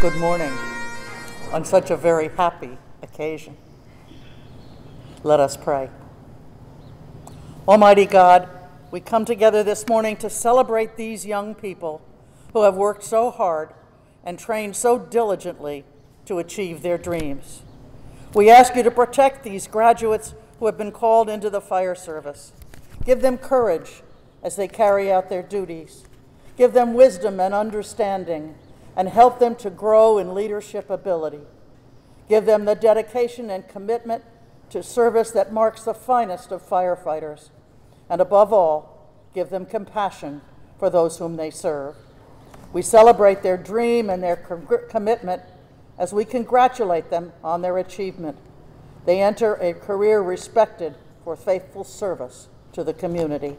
good morning on such a very happy occasion. Let us pray. Almighty God, we come together this morning to celebrate these young people who have worked so hard and trained so diligently to achieve their dreams. We ask you to protect these graduates who have been called into the fire service. Give them courage as they carry out their duties. Give them wisdom and understanding and help them to grow in leadership ability. Give them the dedication and commitment to service that marks the finest of firefighters. And above all, give them compassion for those whom they serve. We celebrate their dream and their commitment as we congratulate them on their achievement. They enter a career respected for faithful service to the community.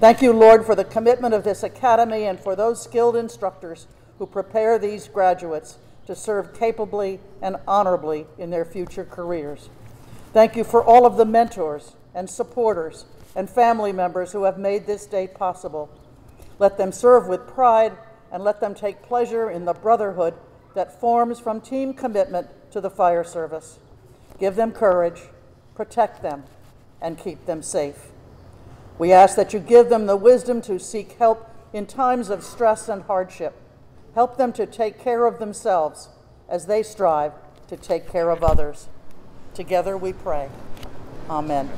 Thank you, Lord, for the commitment of this academy and for those skilled instructors who prepare these graduates to serve capably and honorably in their future careers. Thank you for all of the mentors and supporters and family members who have made this day possible. Let them serve with pride and let them take pleasure in the brotherhood that forms from team commitment to the fire service. Give them courage, protect them, and keep them safe. We ask that you give them the wisdom to seek help in times of stress and hardship. Help them to take care of themselves as they strive to take care of others. Together we pray. Amen.